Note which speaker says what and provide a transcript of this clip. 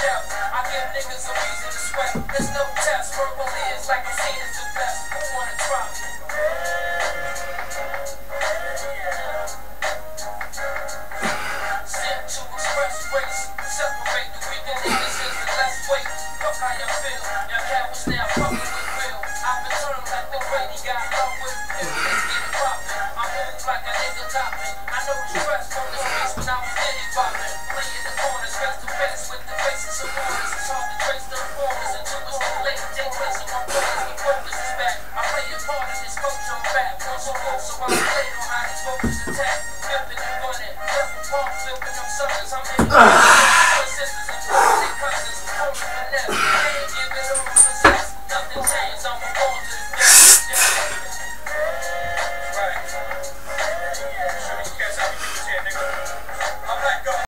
Speaker 1: I give niggas reason to sweat. There's no test. Purple is like a scene is the best. Who wanna try me? Sent to express race. Separate the weaker niggas is the less weight. Fuck how you feel. Your cat was now fucking with real. I've been turned like the way he got up with. Him. Ugh.